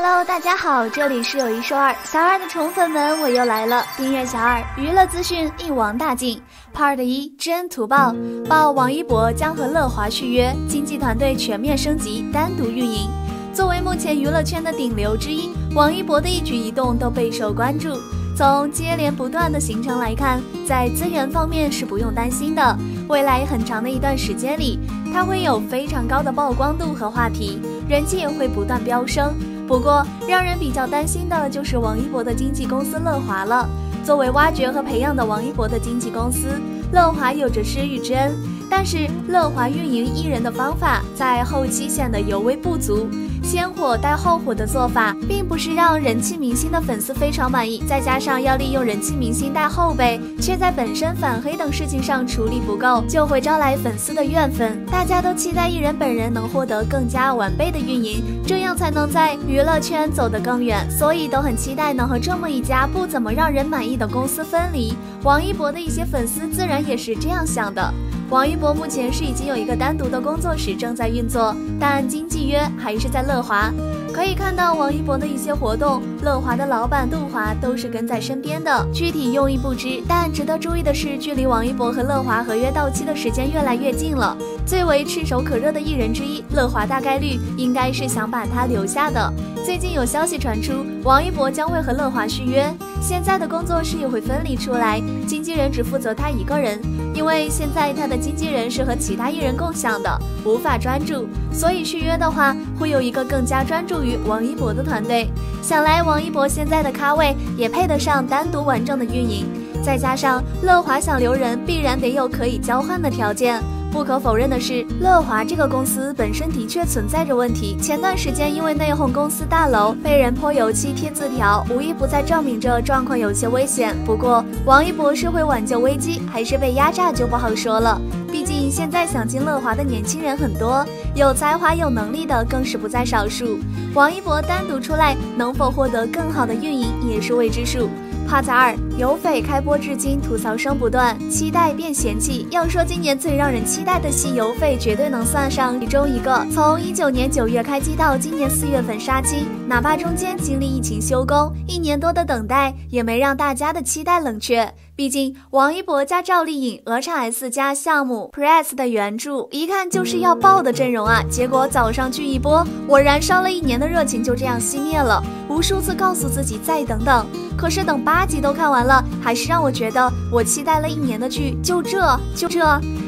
Hello，大家好，这里是有一说二，小二的宠粉们，我又来了。订阅小二娱乐资讯一网打尽。Part 一知恩图报报，王一博将和乐华续约，经纪团队全面升级，单独运营。作为目前娱乐圈的顶流之一，王一博的一举一动都备受关注。从接连不断的行程来看，在资源方面是不用担心的。未来很长的一段时间里，他会有非常高的曝光度和话题，人气也会不断飙升。不过，让人比较担心的就是王一博的经纪公司乐华了。作为挖掘和培养的王一博的经纪公司，乐华有着知遇之恩，但是乐华运营艺人的方法在后期显得尤为不足。先火带后火的做法，并不是让人气明星的粉丝非常满意，再加上要利用人气明星带后辈，却在本身反黑等事情上处理不够，就会招来粉丝的怨愤。大家都期待艺人本人能获得更加完备的运营，这样才能在娱乐圈走得更远，所以都很期待能和这么一家不怎么让人满意的公司分离。王一博的一些粉丝自然也是这样想的。王一博目前是已经有一个单独的工作室正在运作，但经纪约还是在乐华。可以看到王一博的一些活动，乐华的老板杜华都是跟在身边的，具体用意不知。但值得注意的是，距离王一博和乐华合约到期的时间越来越近了。最为炙手可热的艺人之一，乐华大概率应该是想把他留下的。最近有消息传出，王一博将会和乐华续约，现在的工作室也会分离出来，经纪人只负责他一个人，因为现在他的经纪人是和其他艺人共享的，无法专注，所以续约的话会有一个更加专注于王一博的团队。想来王一博现在的咖位也配得上单独完整的运营，再加上乐华想留人，必然得有可以交换的条件。不可否认的是，乐华这个公司本身的确存在着问题。前段时间因为内讧公司大楼被人泼油漆、贴字条，无一不在证明着状况有些危险。不过，王一博是会挽救危机，还是被压榨就不好说了。毕竟现在想进乐华的年轻人很多，有才华、有能力的更是不在少数。王一博单独出来，能否获得更好的运营也是未知数。帕子二有匪开播至今，吐槽声不断，期待变嫌弃。要说今年最让人期待的戏，有匪绝对能算上其中一个。从一九年九月开机到今年四月份杀青，哪怕中间经历疫情休工，一年多的等待也没让大家的期待冷却。毕竟王一博加赵丽颖、鹅厂 S 加项目 Press 的原著，一看就是要爆的阵容啊！结果早上剧一播，我燃烧了一年的热情就这样熄灭了。无数次告诉自己再等等，可是等八集都看完了，还是让我觉得我期待了一年的剧就这就这。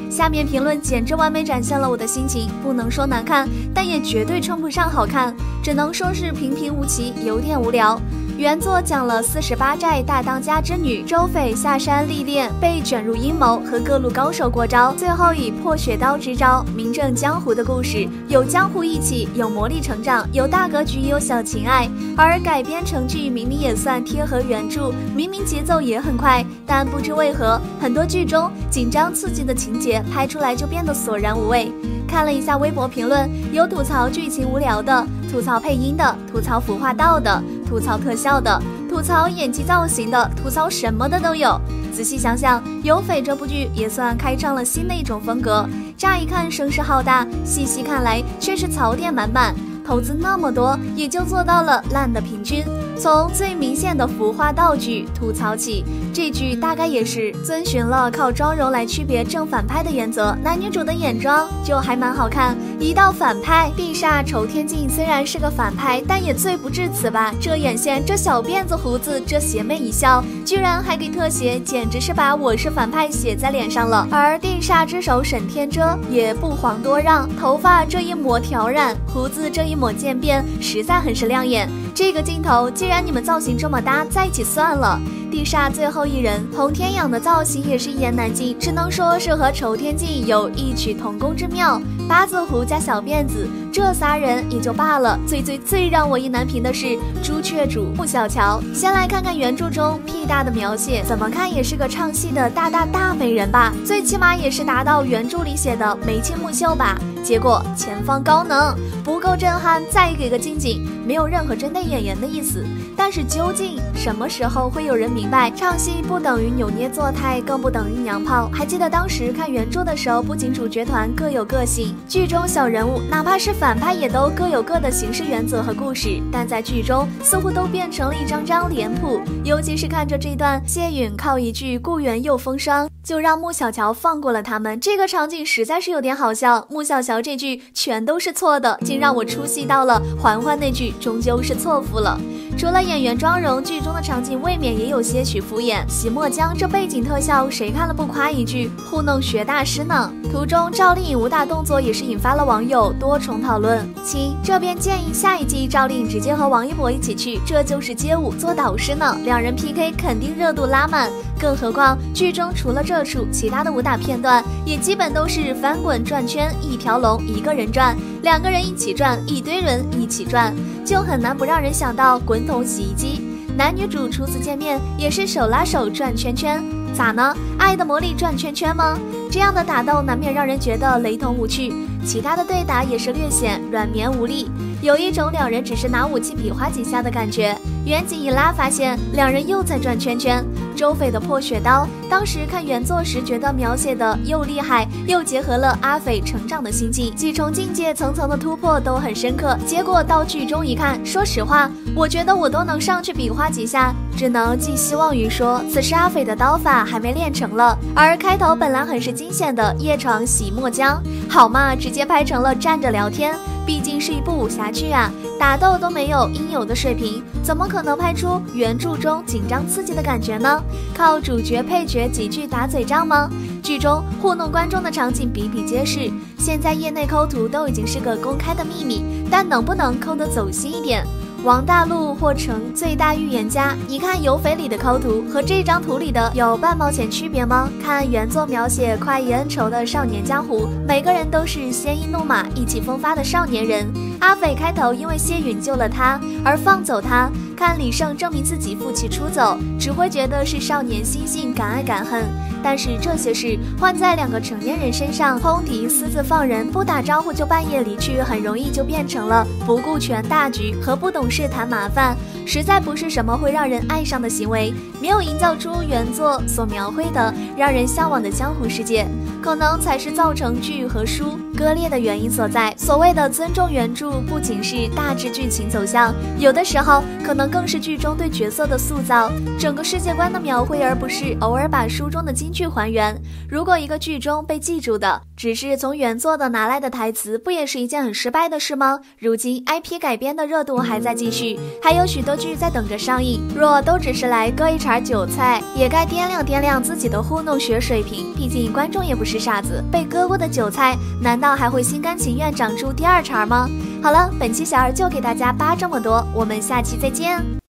下面评论简直完美展现了我的心情，不能说难看，但也绝对称不上好看，只能说是平平无奇，有点无聊。原作讲了四十八寨大当家之女周翡下山历练，被卷入阴谋，和各路高手过招，最后以破雪刀之招，名震江湖的故事。有江湖义气，有魔力成长，有大格局，有小情爱。而改编成剧，明明也算贴合原著，明明节奏也很快，但不知为何，很多剧中紧张刺激的情节拍出来就变得索然无味。看了一下微博评论，有吐槽剧情无聊的，吐槽配音的，吐槽服化道的。吐槽特效的，吐槽演技造型的，吐槽什么的都有。仔细想想，《有匪》这部剧也算开创了新的一种风格。乍一看声势浩大，细细看来却是槽点满满。投资那么多，也就做到了烂的平均。从最明显的服化道具吐槽起，这剧大概也是遵循了靠妆容来区别正反派的原则。男女主的眼妆就还蛮好看。一到反派，地煞仇天镜虽然是个反派，但也罪不至此吧？这眼线，这小辫子胡子，这邪魅一笑，居然还给特写，简直是把我是反派写在脸上了。而地煞之首沈天遮也不遑多让，头发这一抹挑染，胡子这一抹渐变，实在很是亮眼。这个镜头，既然你们造型这么搭，在一起算了。地煞最后一人洪天养的造型也是一言难尽，只能说是和仇天镜有异曲同工之妙。八字胡加小辫子，这仨人也就罢了。最最最让我意难平的是朱雀主穆小乔。先来看看原著中屁大的描写，怎么看也是个唱戏的大大大美人吧，最起码也是达到原著里写的眉清目秀吧。结果前方高能不够震撼，再给个近景。没有任何针对演员的意思。但是究竟什么时候会有人明白，唱戏不等于扭捏作态，更不等于娘炮？还记得当时看原著的时候，不仅主角团各有个性，剧中小人物哪怕是反派也都各有各的行事原则和故事，但在剧中似乎都变成了一张张脸谱。尤其是看着这段谢允靠一句“故园又风霜”。就让穆小乔放过了他们，这个场景实在是有点好笑。穆小乔这句全都是错的，竟让我出戏到了嬛嬛那句终究是错付了。除了演员妆容，剧中的场景未免也有些许敷衍。席墨江这背景特效，谁看了不夸一句糊弄学大师呢？途中赵丽颖武打动作也是引发了网友多重讨论。亲，这边建议下一季赵丽颖直接和王一博一起去，这就是街舞做导师呢，两人 PK 肯定热度拉满。更何况剧中除了这处，其他的武打片段也基本都是翻滚转圈，一条龙一个人转，两个人一起转，一堆人一起转，就很难不让人想到滚筒洗衣机。男女主初次见面也是手拉手转圈圈，咋呢？爱的魔力转圈圈吗？这样的打斗难免让人觉得雷同无趣。其他的对打也是略显软绵无力，有一种两人只是拿武器比划几下的感觉。远景一拉，发现两人又在转圈圈。周翡的破血刀，当时看原作时觉得描写的又厉害，又结合了阿翡成长的心境，几重境界层层的突破都很深刻。结果到剧中一看，说实话，我觉得我都能上去比划几下，只能寄希望于说此时阿翡的刀法还没练成了。而开头本来很是惊险的夜闯洗墨江，好嘛，直接拍成了站着聊天。毕竟是一部武侠剧啊，打斗都没有应有的水平，怎么可能拍出原著中紧张刺激的感觉呢？靠主角配角几句打嘴仗吗？剧中糊弄观众的场景比比皆是，现在业内抠图都已经是个公开的秘密，但能不能抠得走心一点？王大陆或成最大预言家，你看有匪里的抠图和这张图里的有半毛钱区别吗？看原作描写快意恩仇的少年江湖，每个人都是鲜衣怒马、意气风发的少年人。阿匪开头因为谢允救了他而放走他，看李胜证明自己负气出走，只会觉得是少年心性敢爱敢恨。但是这些事换在两个成年人身上，通敌私自放人，不打招呼就半夜离去，很容易就变成了不顾全大局和不懂事谈麻烦，实在不是什么会让人爱上的行为，没有营造出原作所描绘的让人向往的江湖世界，可能才是造成剧和书割裂的原因所在。所谓的尊重原著，不仅是大致剧情走向，有的时候可能更是剧中对角色的塑造、整个世界观的描绘，而不是偶尔把书中的金。句还原。如果一个剧中被记住的只是从原作的拿来的台词，不也是一件很失败的事吗？如今 IP 改编的热度还在继续，还有许多剧在等着上映。若都只是来割一茬韭菜，也该掂量掂量自己的糊弄学水平。毕竟观众也不是傻子，被割过的韭菜，难道还会心甘情愿长出第二茬吗？好了，本期小二就给大家扒这么多，我们下期再见。